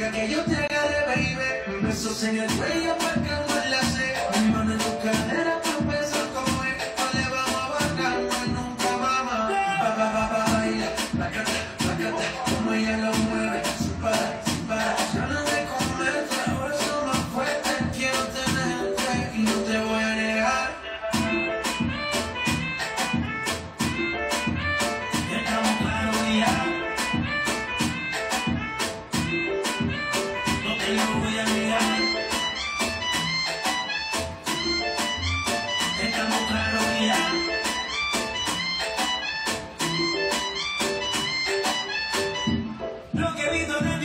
Deja que yo te agarre, baby. Besos en el cuello querido